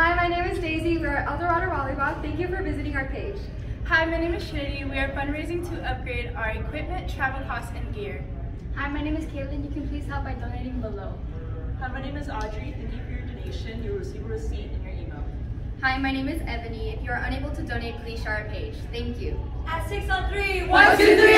Hi, my name is Daisy. We're at El Dorado Volleyball. Thank you for visiting our page. Hi, my name is Trinity. We are fundraising to upgrade our equipment, travel costs, and gear. Hi, my name is Caitlin. You can please help by donating below. Hi, my name is Audrey. Thank you for your donation. You will receive a receipt in your email. Hi, my name is Ebony. If you are unable to donate, please share our page. Thank you. At 603, one, two, three,